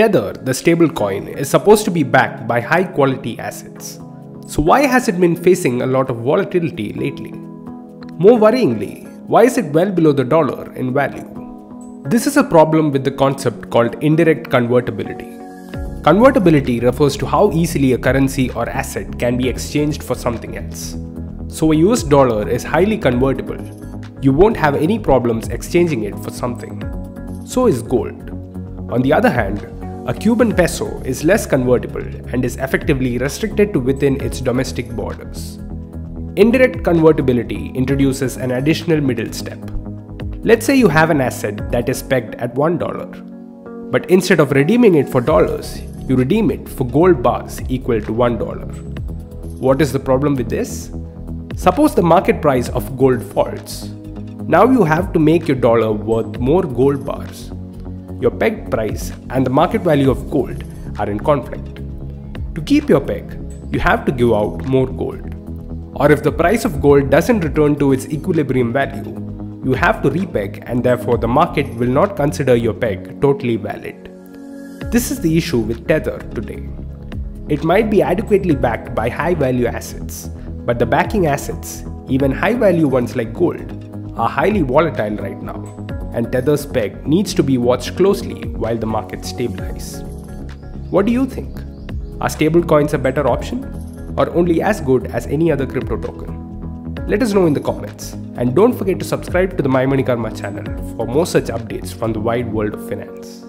Tether, the stablecoin, is supposed to be backed by high quality assets. So, why has it been facing a lot of volatility lately? More worryingly, why is it well below the dollar in value? This is a problem with the concept called indirect convertibility. Convertibility refers to how easily a currency or asset can be exchanged for something else. So, a US dollar is highly convertible. You won't have any problems exchanging it for something. So is gold. On the other hand, a Cuban peso is less convertible and is effectively restricted to within its domestic borders. Indirect convertibility introduces an additional middle step. Let's say you have an asset that is pegged at $1, but instead of redeeming it for dollars, you redeem it for gold bars equal to $1. What is the problem with this? Suppose the market price of gold falls. Now you have to make your dollar worth more gold bars your peg price and the market value of gold are in conflict. To keep your peg, you have to give out more gold. Or if the price of gold doesn't return to its equilibrium value, you have to repeg and therefore the market will not consider your peg totally valid. This is the issue with Tether today. It might be adequately backed by high value assets, but the backing assets, even high value ones like gold, are highly volatile right now and Tether's peg needs to be watched closely while the markets stabilize. What do you think? Are stablecoins a better option or only as good as any other crypto token? Let us know in the comments and don't forget to subscribe to the My Money Karma channel for more such updates from the wide world of finance.